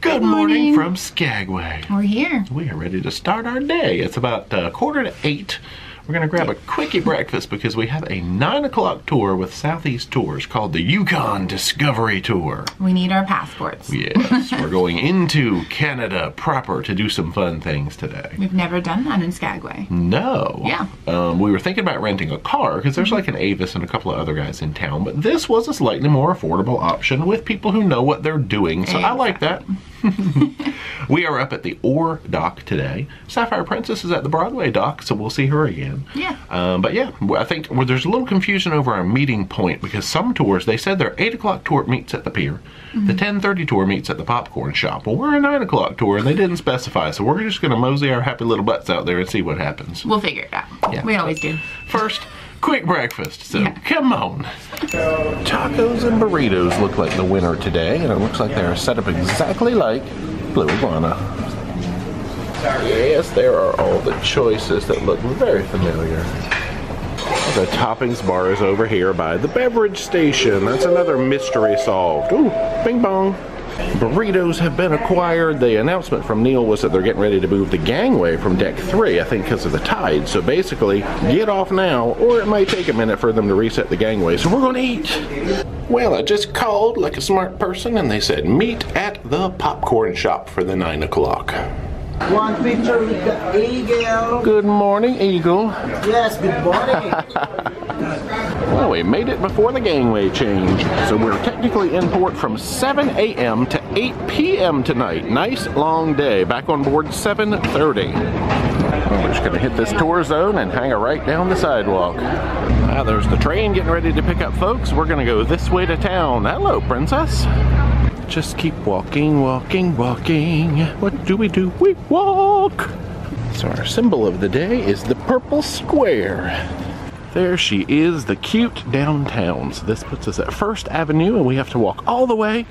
Good, morning. from Skagway. We're here. We are ready to start our day. It's about uh, quarter to eight. We're going to grab a quickie breakfast because we have a 9 o'clock tour with Southeast Tours called the Yukon Discovery Tour. We need our passports. Yes, we're going into Canada proper to do some fun things today. We've never done that in Skagway. No. Yeah. Um, we were thinking about renting a car because there's like an Avis and a couple of other guys in town, but this was a slightly more affordable option with people who know what they're doing, so I like that. we are up at the Ore dock today. Sapphire Princess is at the Broadway dock, so we'll see her again. Yeah. Um, but yeah, I think well, there's a little confusion over our meeting point because some tours they said their eight o'clock tour meets at the pier, mm-hmm. the ten thirty tour meets at the popcorn shop. Well, we're a nine o'clock tour and they didn't specify, so we're just going to mosey our happy little butts out there and see what happens. We'll figure it out. Yeah. We always do. First quick breakfast. So yeah. come on. Tacos and burritos look like the winner today, and it looks like they're set up exactly like Blue Iguana. Yes, there are all the choices that look very familiar. The toppings bar is over here by the beverage station. That's another mystery solved. Ooh, bing bong. Burritos have been acquired. The announcement from Neil was that they're getting ready to move the gangway from deck three, I think because of the tide. So basically, get off now, or it might take a minute for them to reset the gangway. So we're to eat. Well, I just called like a smart person, and they said meet at the popcorn shop for the nine o'clock. One picture with the eagle. Good morning, eagle. Yes, good morning. well, we made it before the gangway change. So we're technically in port from 7 a.m. to 8 p.m. tonight. Nice long day. Back on board 7.30. We're just gonna hit this tour zone and hang it right down the sidewalk. Ah, there's the train getting ready to pick up folks. We're gonna go this way to town. Hello, princess just keep walking, walking, walking. What do we do? We walk. So our symbol of the day is the purple square. There she is, the cute downtown. So this puts us at First Avenue and we have to walk all the way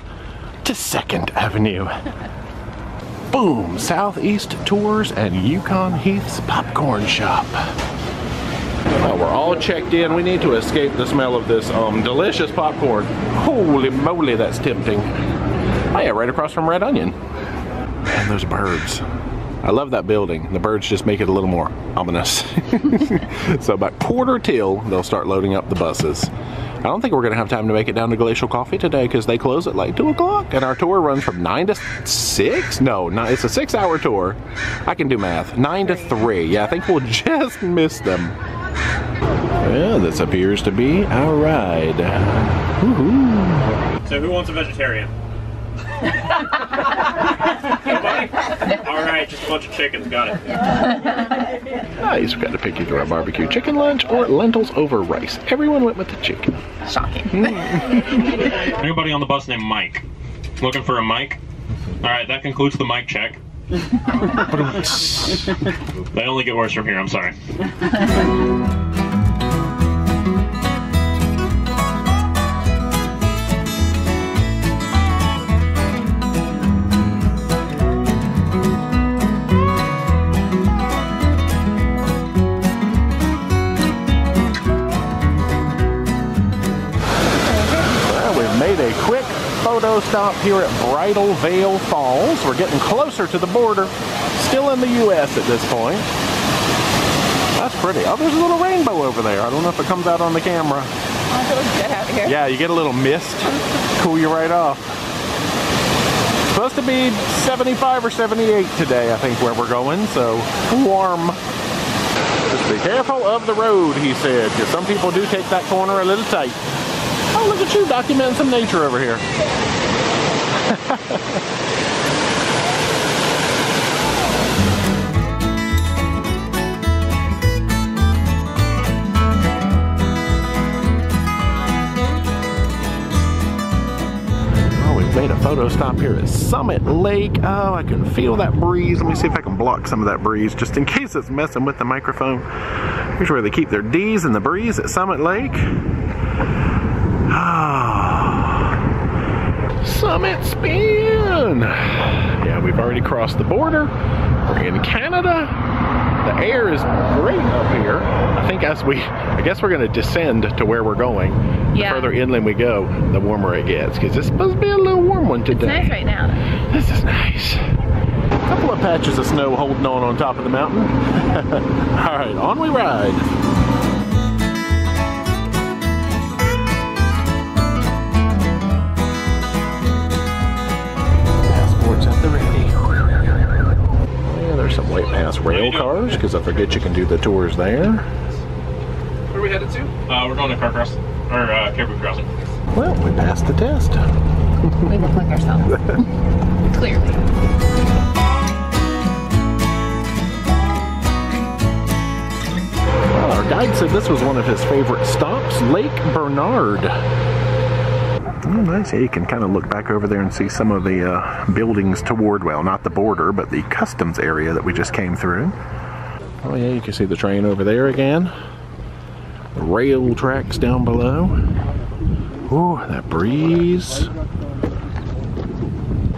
to Second Avenue. Boom, Southeast Tours and Yukon Heath's Popcorn Shop. Well, we're all checked in. We need to escape the smell of this um, delicious popcorn. Holy moly, that's tempting. Oh yeah, right across from Red Onion. And those birds. I love that building. The birds just make it a little more ominous. so about quarter till, they'll start loading up the buses. I don't think we're going to have time to make it down to Glacial Coffee today because they close at like 2 o'clock and our tour runs from 9 to 6? No, no, it's a 6 hour tour. I can do math. 9 to 3. Yeah, I think we'll just miss them. Well, this appears to be our ride. So who wants a vegetarian? All right, just a bunch of chickens. Got it. Nice. We got to pick either a barbecue chicken lunch or lentils over rice. Everyone went with the chicken. Shocking. Anybody on the bus named Mike? Looking for a mic? All right, that concludes the mic check. they only get worse from here. I'm sorry. stop here at Bridal Veil Falls. We're getting closer to the border, still in the U.S. at this point. That's pretty. Oh, there's a little rainbow over there. I don't know if it comes out on the camera. get out. Yeah, you get a little mist, cool you right off. Supposed to be 75 or 78 today, I think, where we're going, so warm. Just be careful of the road, he said, because some people do take that corner a little tight. Oh, look at you documenting some nature over here. Oh, made a photo stop here at Summit Lake. Oh, I can feel that breeze. Let me see if I can block some of that breeze just in case it's messing with the microphone. Here's where they keep their D's in the breeze at Summit Lake. Ah, Summit Spin! Yeah, we've already crossed the border. We're in Canada. The air is great up here. I think as we I guess we're going to descend to where we're going. Yeah. The further inland we go, the warmer it gets because it's supposed to be a little warm one It's today. nice right now. This is nice. A couple of patches of snow holding on on top of the mountain. All right, on we ride. White Pass rail cars because I forget you can do the tours there. Where are we headed to? Uh, we're going to Carcross or uh, Caribou Crossing. Well, we passed the test. We look like ourselves. Clearly. Well, our guide said this was one of his favorite stops, Lake Bernard. Nice. Yeah, you can kind of look back over there and see some of the uh, buildings toward, well, not the border, but the customs area that we just came through. Oh, yeah, you can see the train over there again. The rail tracks down below. Ooh, that breeze.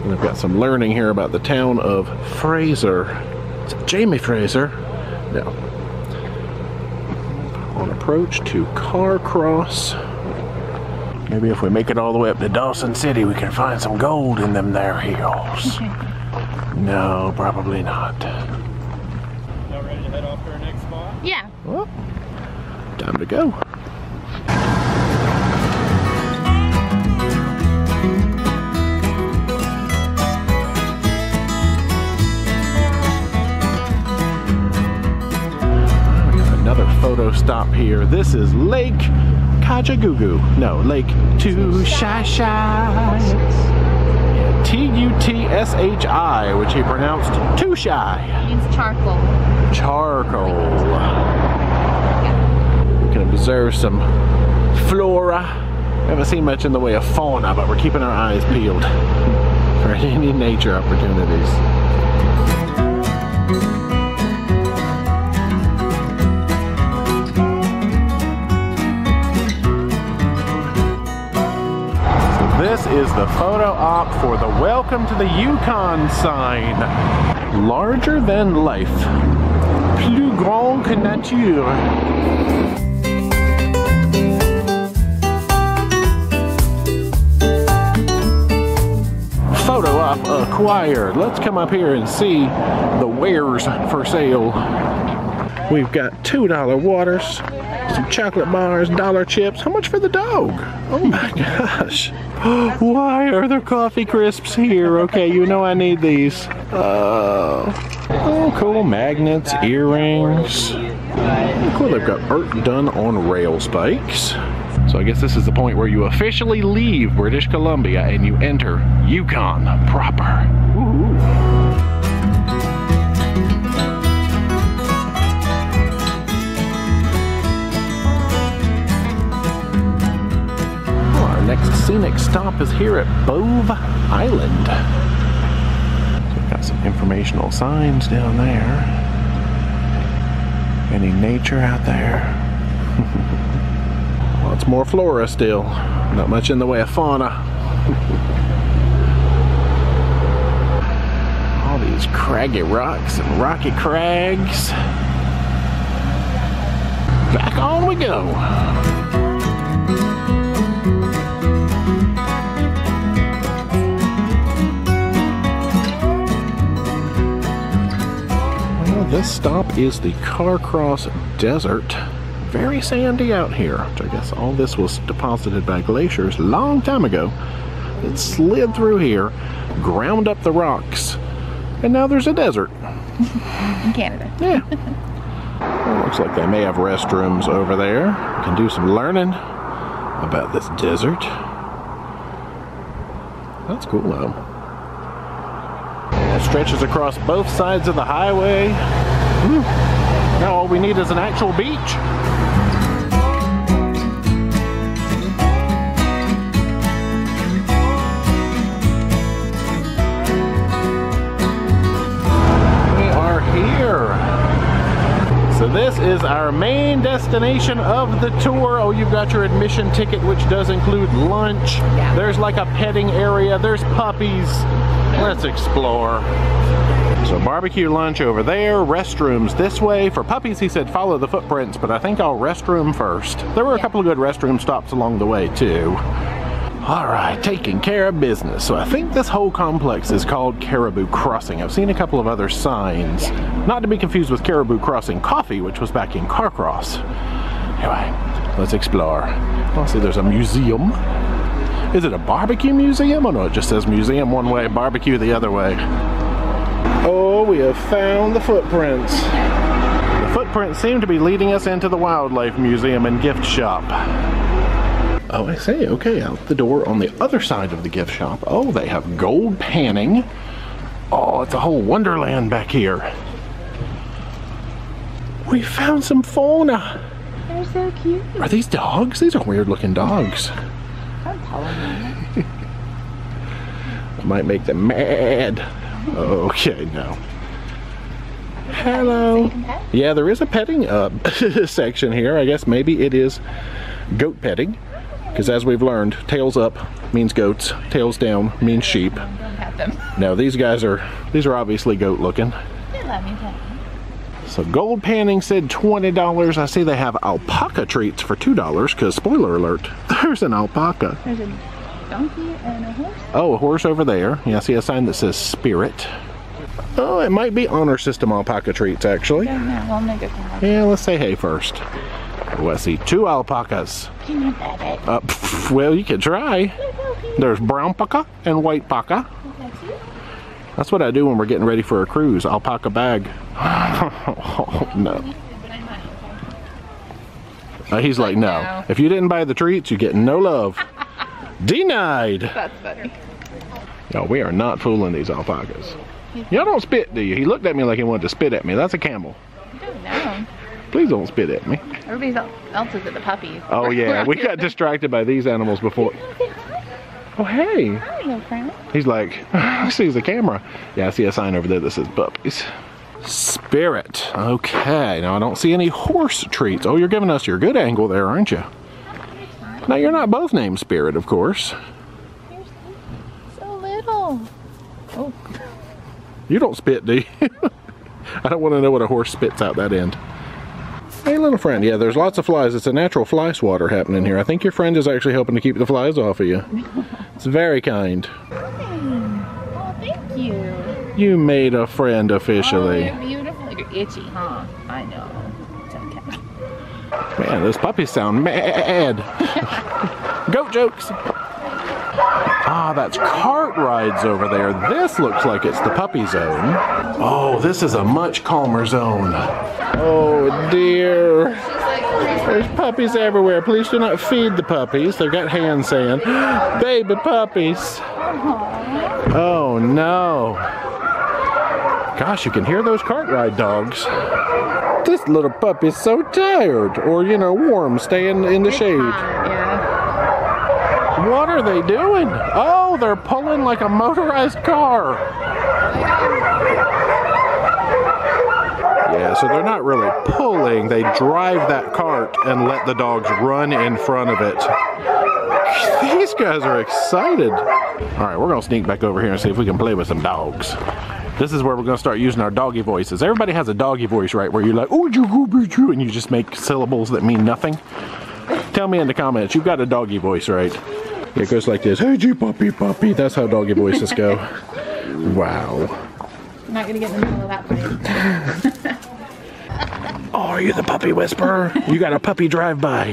And I've got some learning here about the town of Fraser. Is it Jamie Fraser? No, on approach to Carcross. Maybe if we make it all the way up to Dawson City, we can find some gold in them there hills. no, probably not. Now ready to head off to our next spot? Yeah. Well, time to go. Another photo stop here. This is Lake Kajagoogoo. No, Lake Tushashai. T U T S H I, which he pronounced Tushai. Means charcoal. Charcoal. We can observe some flora. Haven't seen much in the way of fauna, but we're keeping our eyes peeled for any nature opportunities. This is the photo op for the Welcome to the Yukon sign. Larger than life. Plus grand que nature. Photo op acquired. Let's come up here and see the wares for sale. We've got $2 waters, some chocolate bars, dollar chips. How much for the dog? Oh my gosh. Why are there coffee crisps here? Okay, you know I need these. Oh, oh cool. Magnets, earrings. Cool, they've got art done on rail spikes. So I guess this is the point where you officially leave British Columbia and you enter Yukon proper. Next scenic stop is here at Bove Island. So got some informational signs down there. Any nature out there? Lots more flora still. Not much in the way of fauna. All these craggy rocks and rocky crags. Back on we go. This stop is the Carcross Desert. Very sandy out here, which I guess all this was deposited by glaciers a long time ago. It slid through here, ground up the rocks, and now there's a desert. In Canada. Yeah. Well, looks like they may have restrooms over there. Can do some learning about this desert. That's cool though. It stretches across both sides of the highway. Now all we need is an actual beach. We are here. So this is our main destination of the tour. Oh, you've got your admission ticket, which does include lunch. There's like a petting area. There's puppies. Let's explore. So barbecue lunch over there, restrooms this way. For puppies, he said follow the footprints, but I think I'll restroom first. There were a couple of good restroom stops along the way too. All right, taking care of business. So I think this whole complex is called Caribou Crossing. I've seen a couple of other signs. Not to be confused with Caribou Crossing Coffee, which was back in Carcross. Anyway, let's explore. I see there's a museum. Is it a barbecue museum? Oh no, it just says museum one way, barbecue the other way. Oh, we have found the footprints. The footprints seem to be leading us into the Wildlife Museum and gift shop. Oh, I see. Okay, out the door on the other side of the gift shop. Oh, they have gold panning. Oh, it's a whole wonderland back here. We found some fauna. They're so cute. Are these dogs? These are weird looking dogs. I'm telling you. I might make them mad. Okay, no. Hello. Yeah, there is a petting uh, section here. I guess maybe it is goat petting. Because as we've learned, tails up means goats, tails down means sheep. Don't pet them. Now these guys are, these are obviously goat looking. They let me pet them. So gold panning said $20. I see they have alpaca treats for $2 because spoiler alert, there's an alpaca. There's a donkey and a horse. Oh, a horse over there. Yeah, I see a sign that says spirit. Oh, it might be honor system alpaca treats actually. Don't know. Well, I'm gonna go pet Yeah, let's say hey first. Oh, I see two alpacas. Can you pet it? Uh, well, you can try. There's brown paca and white paca. That's what I do when we're getting ready for a cruise. Alpaca bag. oh, no. Uh, he's like, no. If you didn't buy the treats, you get no love. Denied. That's funny. No, we are not fooling these alpacas. Y'all don't spit, do you? He looked at me like he wanted to spit at me. That's a camel. Don't. Please don't spit at me. Everybody else is at the puppies. Oh yeah, we got distracted by these animals before. Oh hey, Hi, little friend. he's like, he sees the camera. Yeah, I see a sign over there that says puppies. Spirit. Okay, now I don't see any horse treats. Oh, you're giving us your good angle there, aren't you? Now you're not both named Spirit, of course. You're so little. Oh, You don't spit, do you? I don't want to know what a horse spits out that end. Hey, little friend. Yeah, there's lots of flies. It's a natural fly swatter happening here. I think your friend is actually helping to keep the flies off of you. It's very kind. oh, thank you. You made a friend Oh, officially. you're beautiful. You're itchy, huh? I know. It's okay. Man, those puppies sound mad. Goat jokes. Ah, that's cart rides over there. This looks like it's the puppy zone. Oh, this is a much calmer zone. Oh dear. There's puppies everywhere. Please do not feed the puppies. They've got hand sand. Baby puppies. Oh no. Gosh, you can hear those cart ride dogs. This little puppy's so tired, or you know, warm, staying in the shade. What are they doing? Oh, they're pulling like a motorized car. Yeah, so they're not really pulling, they drive that cart and let the dogs run in front of it. These guys are excited. All right, we're gonna sneak back over here and see if we can play with some dogs. This is where we're gonna start using our doggy voices. Everybody has a doggy voice, right? Where you're like, oh, you go, and you just make syllables that mean nothing. Tell me in the comments, you've got a doggy voice, right? It goes like this, hey, G puppy puppy. That's how doggy voices go. Wow. I'm not gonna get in the middle of that fight. Oh, are you the puppy whisperer? You got a puppy drive-by.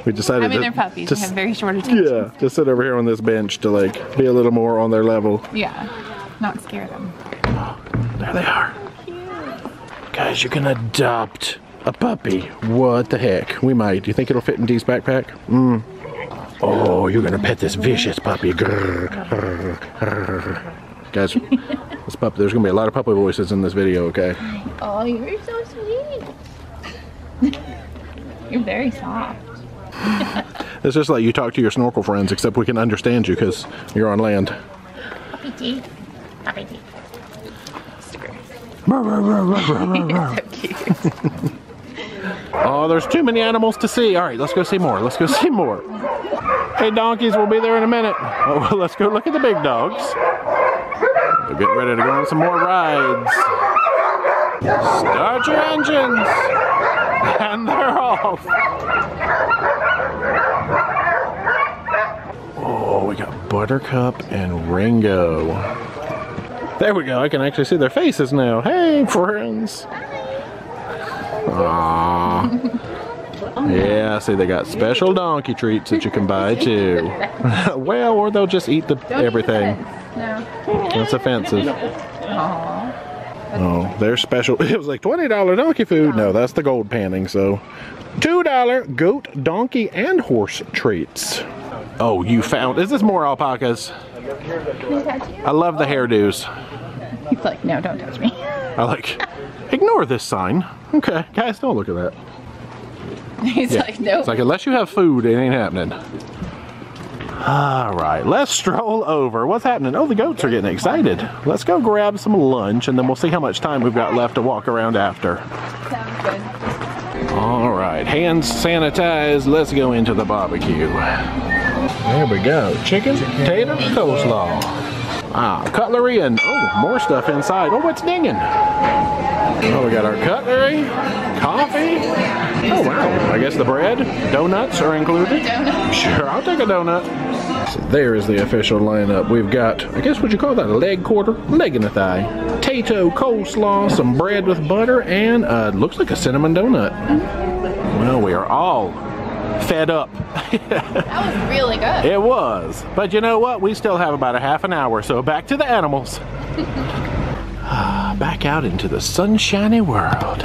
we decided I mean, to, they're puppies. to They have very short attention. yeah, to sit over here on this bench to like be a little more on their level. Yeah. Not scare them. There they are. Guys, you can adopt a puppy. What the heck? We might. Do you think it'll fit in Dee's backpack? Mm. Oh, you're gonna pet this vicious puppy. Grr, grr, grr. Guys, this puppy, there's gonna be a lot of puppy voices in this video, okay? Oh, you're so sweet. you're very soft. It's just like you talk to your snorkel friends, except we can understand you because you're on land. Puppy teeth. Puppy teeth. so cute. Oh, there's too many animals to see. All right, let's go see more. Let's go see more. Hey, donkeys, we'll be there in a minute. Oh, let's go look at the big dogs. They're getting ready to go on some more rides. Start your engines! And they're off. Oh, we got Buttercup and Ringo. There we go. I can actually see their faces now. Hey, friends. Aww. Yeah, see, they got special donkey treats that you can buy too. well, or they'll just eat the everything. No. That's offensive. Oh, they're special. It was like $20 donkey food. No, that's the gold panning. So, $2 goat, donkey, and horse treats. Oh, you found. Is this more alpacas? I love the hairdos. He's like, no, don't touch me. I like, ignore this sign. Okay, guys, don't look at that. He's Yeah. like, no. It's like, unless you have food, it ain't happening. All right, let's stroll over. What's happening? Oh, the goats are getting excited. Let's go grab some lunch and then we'll see how much time we've got left to walk around after. Sounds good. All right, hands sanitized. Let's go into the barbecue. There we go. Chicken, potato, coleslaw. Ah, cutlery and oh, more stuff inside. Oh, what's dinging? Oh, we got our cutlery, coffee. Oh, wow. I guess the bread, donuts are included. Sure, I'll take a donut. So there is the official lineup. We've got, I guess what you call that, a leg quarter, leg and a thigh, tato, coleslaw, some bread with butter, and uh, looks like a cinnamon donut. Well, we are all fed up. That was really good. It was. But you know what? We still have about a half an hour, so back to the animals. Ah, back out into the sunshiny world.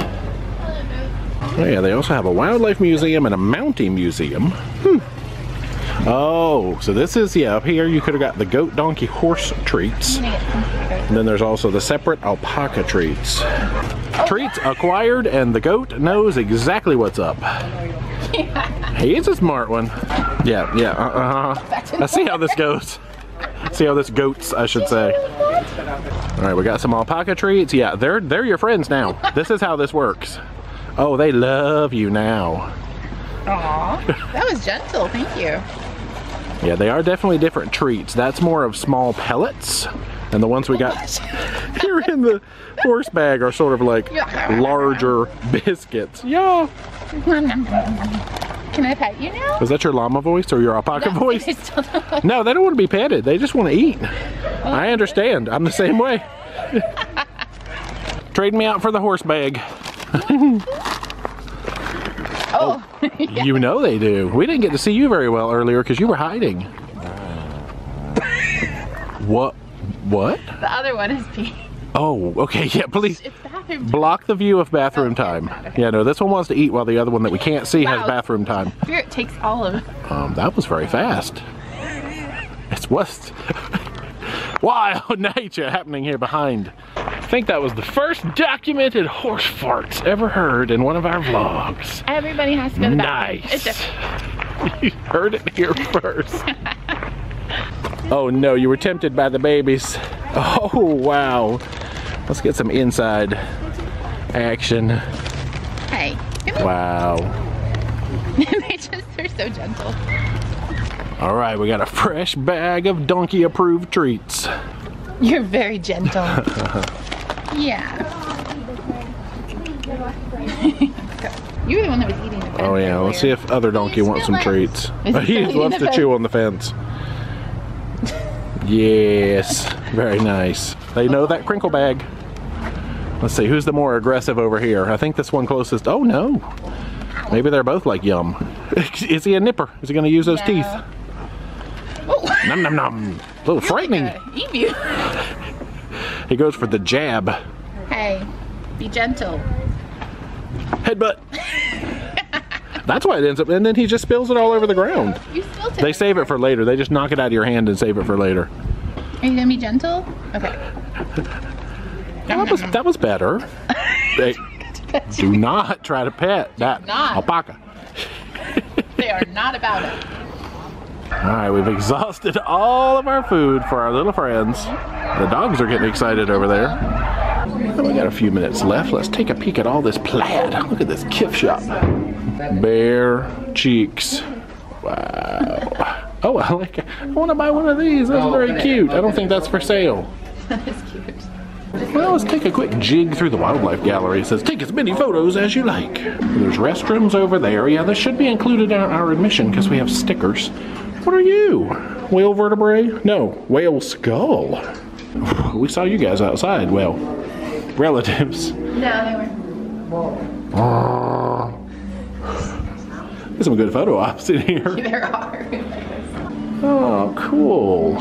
Oh yeah, they also have a wildlife museum and a mounting museum. Hmm. Oh, so this is, yeah, up here you could have got the goat, donkey, horse treats. And then there's also the separate alpaca treats. Treats acquired, and the goat knows exactly what's up. He's a smart one. Yeah, yeah, uh huh. Let's see how this goes. See how this goats, I should say. All right, we got some alpaca treats. Yeah, they're they're your friends now. This is how this works. Oh, they love you now. Aw. That was gentle. Thank you. Yeah, they are definitely different treats. That's more of small pellets, and the ones we got here in the horse bag are sort of like larger biscuits. Yeah. Can I pet you now? Is that your llama voice or your alpaca voice? No, they don't want to be petted. They just want to eat. Oh. I understand. I'm the same way. Trade me out for the horse bag. Oh. oh you know they do. We didn't get to see you very well earlier because you were hiding. what? What? the other one is pee. Oh, okay. Yeah, please It's bathroom. block the view of bathroom Okay, time. okay. Yeah, no, this one wants to eat while the other one that we can't see has bathroom time. Spirit takes all of it. Um, that was very fast. It's what's wild nature happening here behind. I think that was the first documented horse farts ever heard in one of our vlogs. Everybody has to go to the bathroom. Nice. You heard it here first. oh no, you were tempted by the babies. Oh wow. Let's get some inside action. Hey. Wow. they just, they're so gentle. All right, we got a fresh bag of donkey approved treats. You're very gentle. yeah. you were the one that was eating the Oh yeah, let's see if other donkey wants some treats. Is he loves to chew on the fence. Yes, very nice. They know that crinkle bag. Let's see, who's the more aggressive over here? I think this one closest. Oh no. Maybe they're both like yum. Is he a nipper? Is he gonna use those No. teeth? Oh, Nom nom nom. A little frightening. emu. He goes for the jab. hey, be gentle. Headbutt. That's why it ends up, and then he just spills it all over the ground. You still take They save it for later. They just knock it out of your hand and save it for later. Are you gonna be gentle? Okay. That was that was better. Hey, do not try to pet that not. alpaca. They are not about it. All right, we've exhausted all of our food for our little friends. The dogs are getting excited over there. We got a few minutes left. Let's take a peek at all this plaid. Look at this gift shop. Bare cheeks. Wow. Oh, I like. It. I want to buy one of these. That's oh, very cute. I don't think that's for sale. That is cute. Well, let's take a quick jig through the wildlife gallery. It says take as many photos as you like. There's restrooms over there. Yeah, this should be included in our admission because we have stickers. What are you? Whale vertebrae? No, whale skull. We saw you guys outside. Well, relatives. No, they were. There's some good photo ops in here. There are. Oh, cool.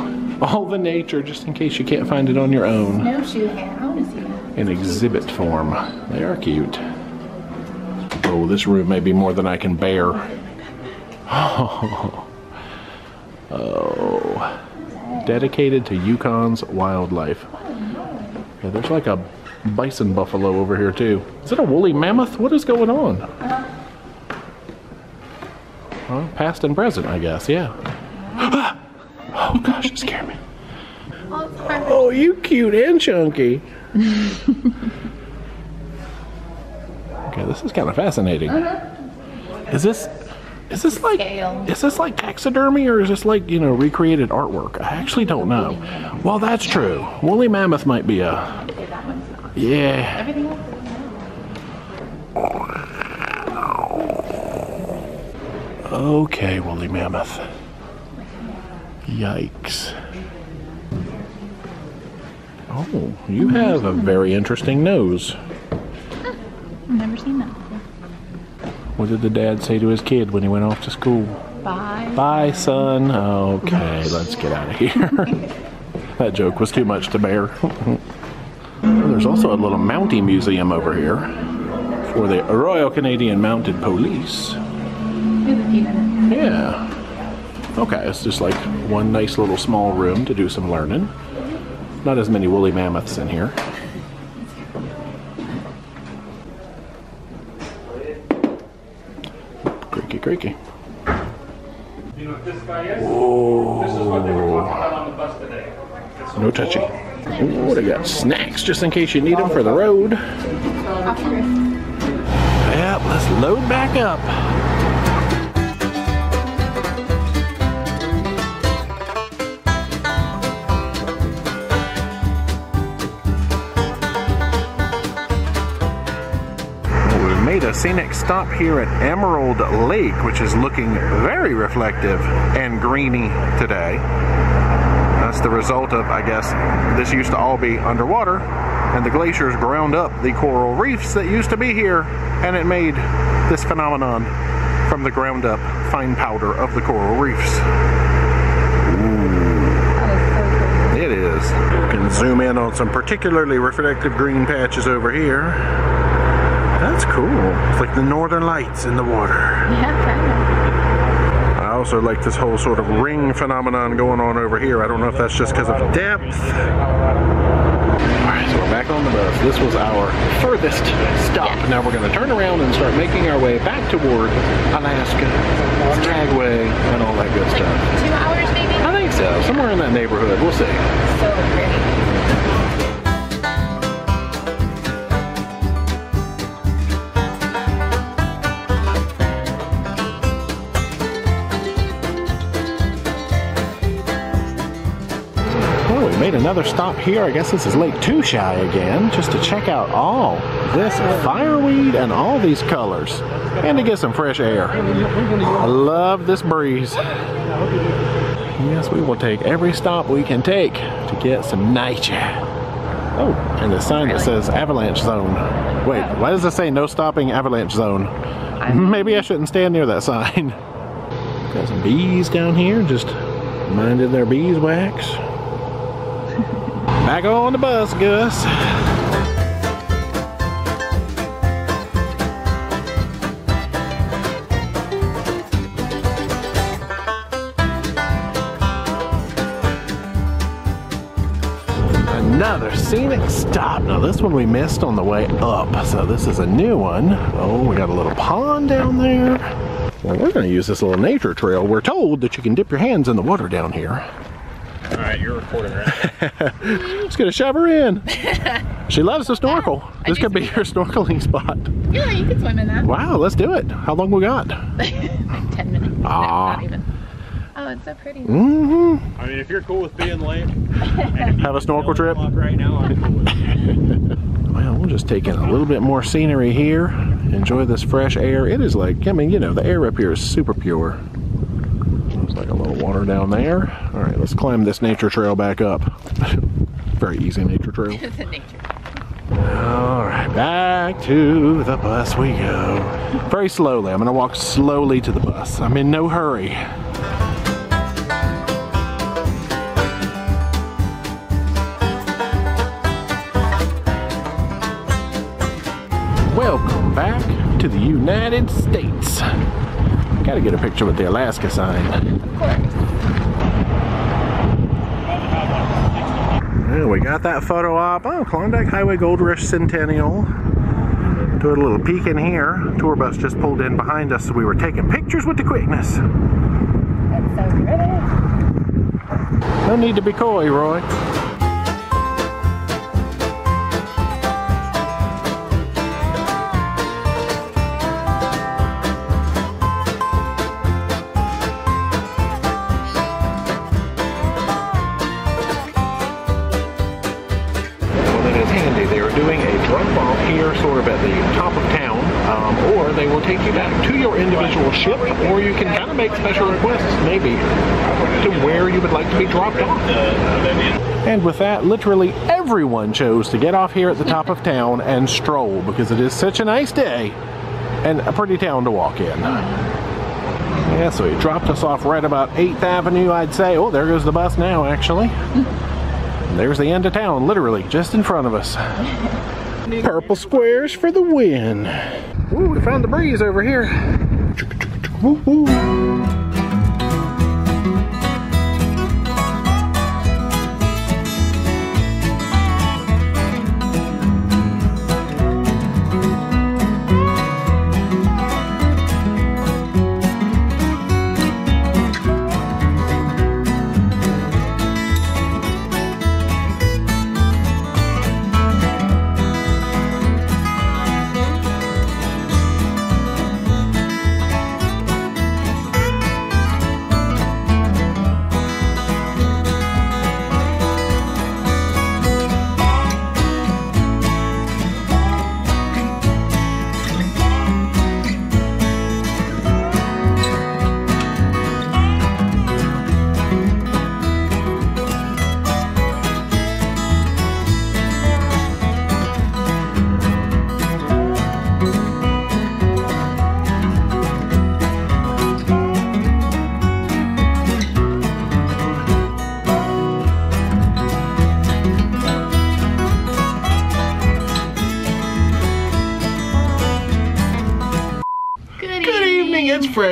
All the nature, just in case you can't find it on your own. Snowshoe hare. I want to see that. in exhibit form. They are cute. Oh, this room may be more than I can bear. Oh. oh. Dedicated to Yukon's wildlife. Yeah, there's like a bison buffalo over here too. Is it a woolly mammoth? What is going on? Uh-huh. Well, past and present, I guess, yeah. Oh gosh, it scared me. Oh, it's hard. You cute and chunky. okay, this is kind of fascinating. Is this is this like Scale. is this like taxidermy or is this like you know recreated artwork? I actually don't know. Well, that's true. Woolly mammoth might be a Okay, that one's not. yeah. Okay, woolly mammoth. Yikes. Oh, you have a very interesting nose. I've never seen that. before. What did the dad say to his kid when he went off to school? Bye. Bye, son. Okay, let's get out of here. that joke was too much to bear. There's also a little Mountie museum over here for the Royal Canadian Mounted Police. There's a peanut in it. Yeah. Okay, it's just like one nice little small room to do some learning. Not as many woolly mammoths in here. Creaky, creaky. You know what this guy is? This is what they were talking about on the bus today. No touchy. Ooh, what I got? Snacks just in case you need them for the road. Yep, let's load back up. Scenic stop here at Emerald Lake, which is looking very reflective and greeny today. That's the result of, I guess, this used to all be underwater, and the glaciers ground up the coral reefs that used to be here, and it made this phenomenon from the ground up fine powder of the coral reefs. It is. You can zoom in on some particularly reflective green patches over here. That's cool. It's like the northern lights in the water. Yeah, kind I also like this whole sort of ring phenomenon going on over here. I don't know if that's just because of depth. Alright, so we're back on the bus. This was our furthest stop. Now we're going to turn around and start making our way back toward Alaska, Skagway, and all that good of. stuff. Two hours maybe? I think so. Somewhere in that neighborhood. We'll see. So pretty. Made another stop here. I guess this is Lake Tushai again, just to check out all this fireweed and all these colors, and to get some fresh air. I love this breeze. Yes, we will take every stop we can take to get some nature. Oh, and the sign that says avalanche zone. Wait, why does it say no stopping avalanche zone? Maybe I shouldn't stand near that sign. Got some bees down here, just minding their beeswax. Back on the bus, Gus. Another scenic stop. Now this one we missed on the way up, so this is a new one. Oh, we got a little pond down there. We're to use this little nature trail. We're told that you can dip your hands in the water down here. All right, you're recording, right? Just gonna shove her in. she loves to snorkel. I This could be see her snorkeling spot. Yeah, you can swim in that. Wow, let's do it. How long we got? Ten minutes. No, Aw. not even. Uh, Oh, it's so pretty. Mm-hmm. I mean, if you're cool with being late, Have a snorkel trip? right now, I'm cool with it. Well, we'll just take in a little bit more scenery here. Enjoy this fresh air. It is like, I mean, you know, the air up here is super pure. There's like a little water down there. All right, let's climb this nature trail back up. Very easy nature trail. Nature. All right, back to the bus we go. Very slowly. I'm going to walk slowly to the bus. I'm in no hurry. Welcome back to the United States. Got to get a picture with the Alaska sign. Of course. Well, we got that photo op. Oh, Klondike Highway Gold Rush Centennial. Do a little peek in here. Tour bus just pulled in behind us, so we were taking pictures with the quickness. That's so pretty. No need to be coy, Roy. Ship, or you can kind of make special requests, maybe, to where you would like to be dropped off. And with that, literally everyone chose to get off here at the top of town and stroll because it is such a nice day and a pretty town to walk in. Yeah, so he dropped us off right about 8th Avenue, I'd say. Oh, there goes the bus now, actually. And there's the end of town, literally, just in front of us. Purple squares for the win. Ooh, we found the breeze over here. Woo,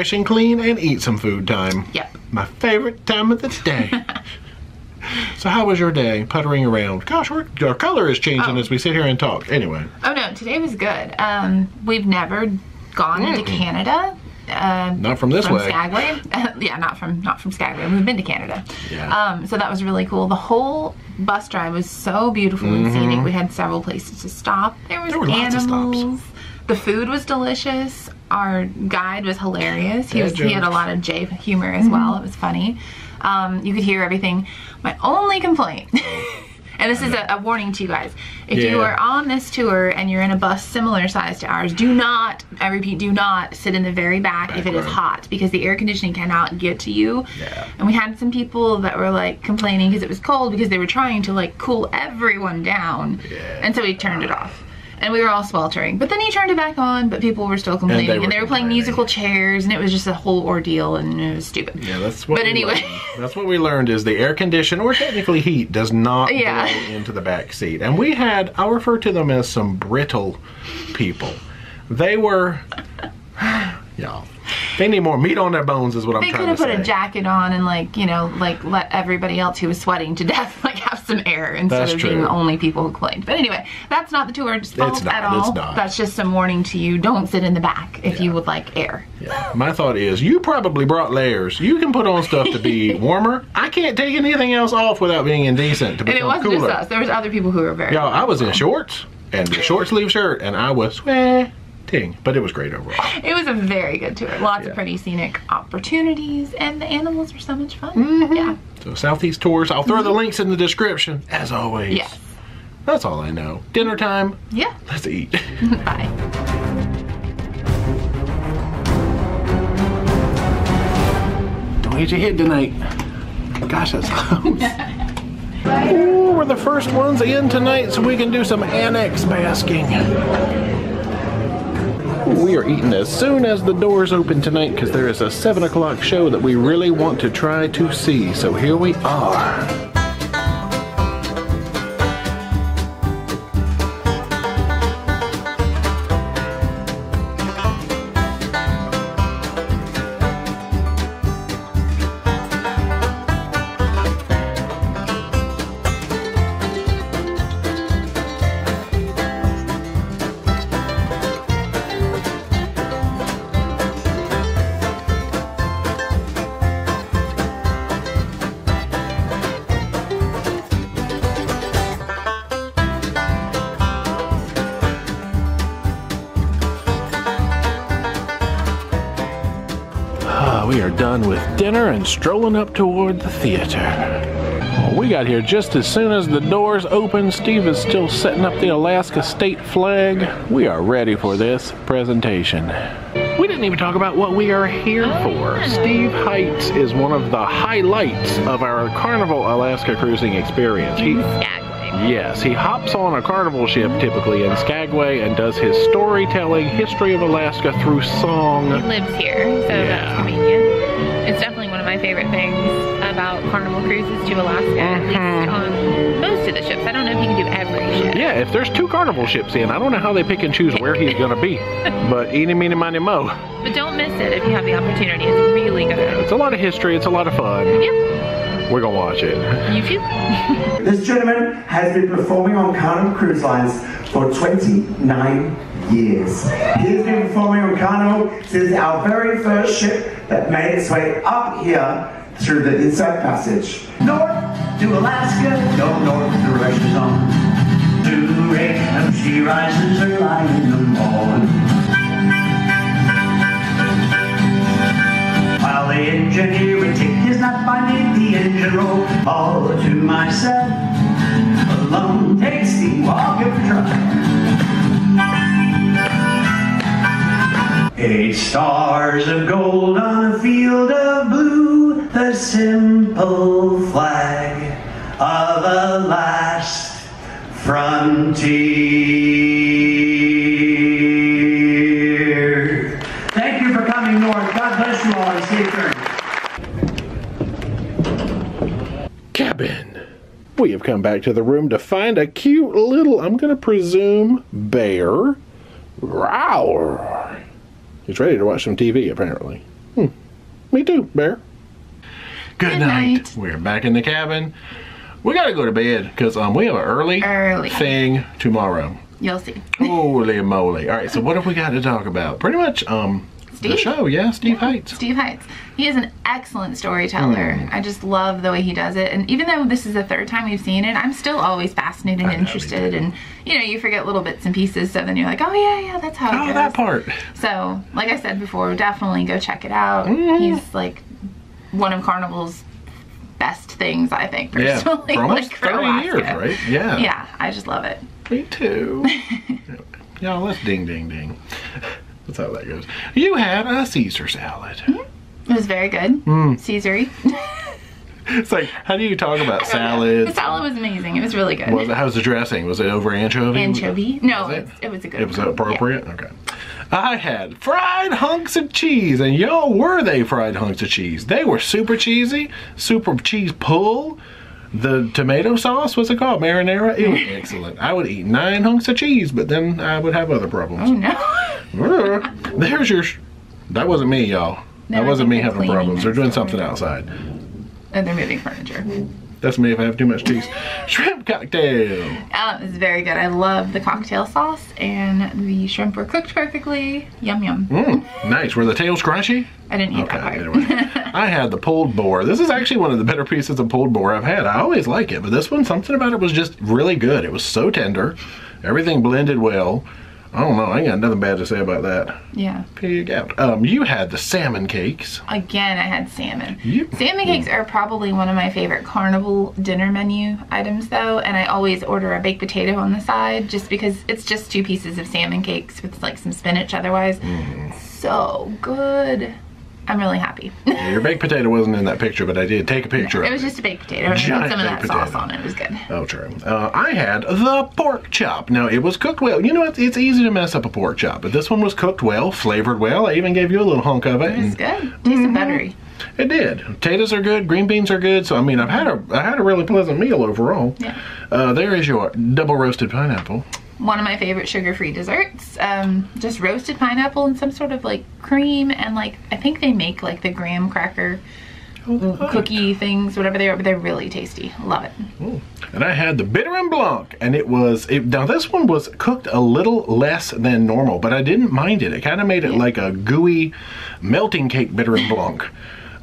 fresh and clean and eat some food time. Yep. My favorite time of the day. so how was your day puttering around? Gosh, our, our color is changing Oh. as we sit here and talk. Anyway, Oh no, today was good. Um, we've never gone into Mm-mm. Canada. Um, not from this from way. Skagway. yeah, not from not from Skagway. We've been to Canada. Yeah. Um, so that was really cool. The whole bus drive was so beautiful and scenic. We had several places to stop. There was Mm-hmm. There were lots of stops. animals. The food was delicious. Our guide was hilarious. He was he had a lot of J humor as well. It was funny. Um, you could hear everything. My only complaint, and this is a, a warning to you guys: if you are on this tour and you're in a bus similar size to ours, do not, I repeat, do not sit in the very back, if it is row. hot because the air conditioning cannot get to you. Yeah. And we had some people that were like complaining because it was cold because they were trying to like cool everyone down. And so he turned it off. And we were all sweltering. But then he turned it back on, but people were still complaining. And were they were, playing musical chairs and it was just a whole ordeal and it was stupid. Yeah, that's what. But we anyway. learned. that's what we learned is the air condition or technically heat does not Yeah. blow into the back seat. And we had, I'll refer to them as some brittle people. They were, yeah, they need more meat on their bones, is what I'm They trying to say. They could have to put a jacket on and like, you know, like let everybody else who was sweating to death like have some air instead That's of being the only people who complained. But anyway, that's not the tour's fault not, at all. That's just some warning to you. Don't sit in the back if you would like air. Yeah. My thought is, you probably brought layers. You can put on stuff to be warmer. I can't take anything else off without being indecent to become cooler. And it wasn't cooler. just us. There was other people who were very Y'all, I was in shorts and a short sleeve shirt, and I was sweating. Ding. But it was great overall. It was a very good tour. Lots Yeah. of pretty scenic opportunities, and the animals were so much fun. Mm-hmm. Yeah. So Southeast Tours, I'll throw the links in the description, as always. Yes. That's all I know. Dinner time. Yeah. Let's eat. Bye. Don't hit your head tonight. Gosh, that's close. Ooh, we're the first ones in tonight, so we can do some annex basking. We are eating as soon as the doors open tonight because there is a 7 o'clock show that we really want to try to see. So here we are. Dinner and strolling up toward the theater. We got here just as soon as the doors opened. Steve is still setting up the Alaska state flag. We are ready for this presentation. We didn't even talk about what we are here for. Oh. Steve Hites is one of the highlights of our Carnival Alaska cruising experience. He, Yes, he hops on a carnival ship typically in Skagway and does his storytelling history of Alaska through song. He lives here, so Yeah. that's convenient. It's definitely of my favorite things about Carnival cruises to Alaska, at least uh-huh. on most of the ships. I don't know if you can do every ship. Yeah, if there's two carnival ships in, I don't know how they pick and choose where he's gonna be. But eeny, meeny, miny, mo. But don't miss it if you have the opportunity. It's really good. It's a lot of history, it's a lot of fun. Yep, We're gonna watch it. you too. This gentleman has been performing on Carnival Cruise Lines for 29 years. He's been performing on Carnival since our very first ship that made its way up here through the Inside Passage. North to Alaska, go north the is on. To Raycom, she rises her in Stars of gold on a field of blue, the simple flag of a last frontier. Thank you for coming north. God bless you all and safe journey. Cabin. We have come back to the room to find a cute little, I'm gonna presume, bear. Roar. He's ready to watch some TV, apparently. Hmm. Me too, bear. Good, Good night. night. We're back in the cabin. We gotta go to bed because um we have an early, Early. thing tomorrow. You'll see. Holy moly! All right, so what have we got to talk about? Pretty much um the show, yeah, Steve Hites. Steve Hites. He is an excellent storyteller. Hmm. I just love the way he does it. And even though this is the third time we've seen it, I'm still always fascinated and I know, me interested. And you know, you forget little bits and pieces, so then you're like, oh yeah, yeah, that's how it Oh, goes. that part. So, like I said before, definitely go check it out. Mm-hmm. He's like one of Carnival's best things, I think, Yeah, personally. for almost like, for 30 years, right? Yeah. Yeah, I just love it. Me too. yeah, let's ding, ding, ding. That's how that goes. You had a Caesar salad. It was very good. Hmm. Caesary. It's like, how do you talk about salads? The salad was amazing. It was really good. Was it, how's the dressing? Was it over anchovy? Anchovy? No, Was it? it? it was a good It was appropriate? Okay. I had fried hunks of cheese, and y'all were they fried hunks of cheese? They were super cheesy, super cheese pull. The tomato sauce, what's it called? Marinara? It was excellent. I would eat nine hunks of cheese, but then I would have other problems. Oh no. There's your. Sh- that wasn't me, y'all. No, that wasn't me having problems. They're doing something outside. and they're moving furniture. That's me if I have too much cheese. Shrimp cocktail. Uh, it was very good. I love the cocktail sauce, and the shrimp were cooked perfectly. Yum yum. Mm, nice. Were the tails crunchy? I didn't eat Okay, that part. anyway. I had the pulled boar. This is actually one of the better pieces of pulled boar I've had. I always like it, but this one, something about it was just really good. It was so tender. Everything blended well. I don't know. I ain't got nothing bad to say about that. Yeah. Pig out. Um, you had the salmon cakes. Again, I had salmon. You- Salmon cakes are probably one of my favorite carnival dinner menu items, though, and I always order a baked potato on the side just because it's just two pieces of salmon cakes with like some spinach otherwise. Mm-hmm. So good. I'm really happy. Your baked potato wasn't in that picture, but I did take a picture. it was just a baked potato. and I Giant put some of that baked sauce on it. It was good. Oh, true. Uh, I had the pork chop. Now, it was cooked well. You know, it's, it's easy to mess up a pork chop, but this one was cooked well, flavored well. I even gave you a little hunk of it. It was good. Tasted buttery. It did. Potatoes are good. Green beans are good. So, I mean, I've had a I had a really pleasant meal overall. Yeah. Uh, there is your double roasted pineapple. One of my favorite sugar-free desserts. Um, just roasted pineapple and some sort of like cream and like I think they make like the graham cracker cookie things, whatever they are, but they're really tasty. Love it. And I had the bitter and blanc, and it was it, now this one was cooked a little less than normal, but I didn't mind it. It kind of made it like a gooey melting cake bitter and blanc.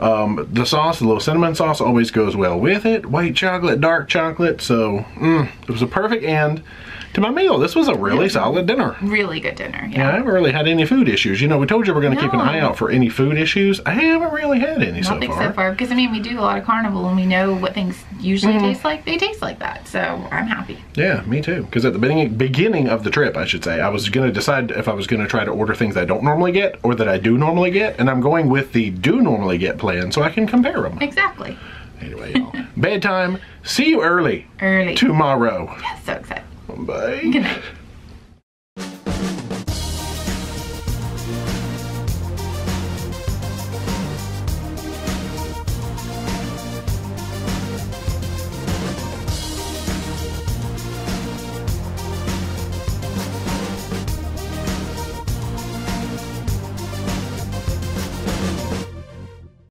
Um, the sauce, the little cinnamon sauce, always goes well with it. White chocolate, dark chocolate, so mm, it was a perfect end to my meal. This was a really solid dinner. Really good dinner. Yeah, I haven't really had any food issues. You know, we told you we're going to keep an eye out for any food issues. I haven't really had any so Nothing far. so far because I mean we do a lot of carnival and we know what things usually Mm-hmm. taste like. They taste like that, so I'm happy. Yeah, me too. Because at the beginning, beginning of the trip, I should say, I was going to decide if I was going to try to order things I don't normally get or that I do normally get, and I'm going with the do normally get plan so I can compare them. Exactly. Anyway, y'all, bedtime. See you early Early. tomorrow. So excited. Bye. Good night.